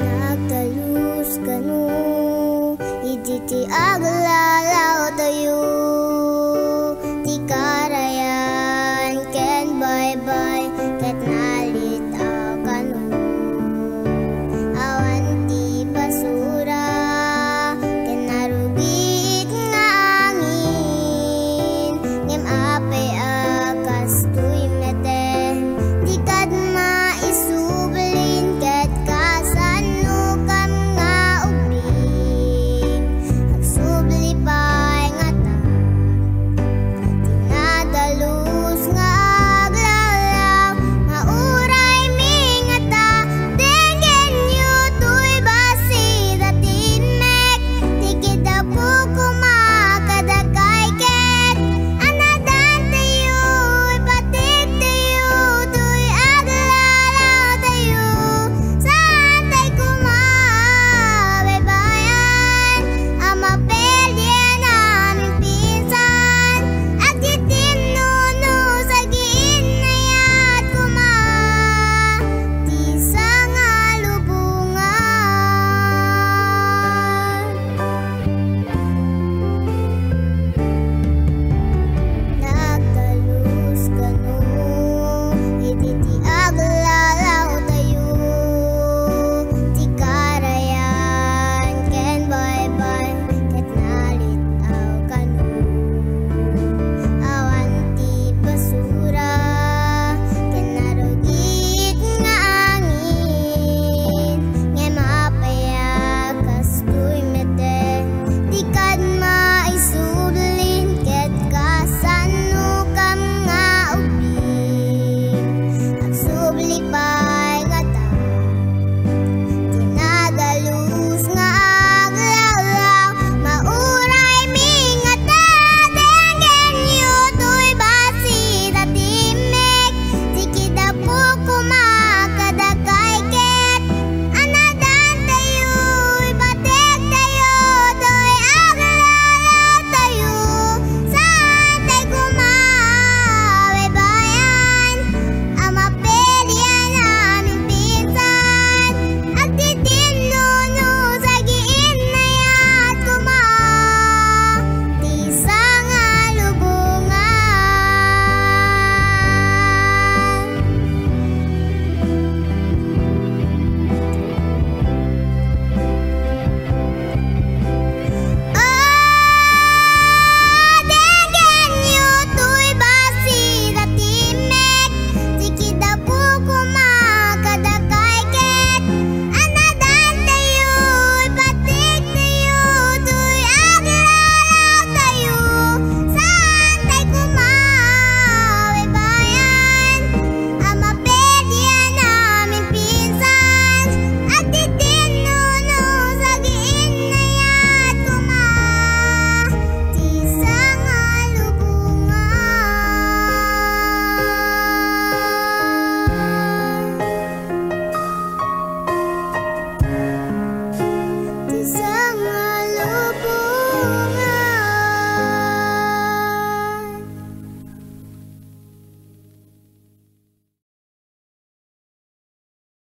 Nagtalus ka no, iditi aglala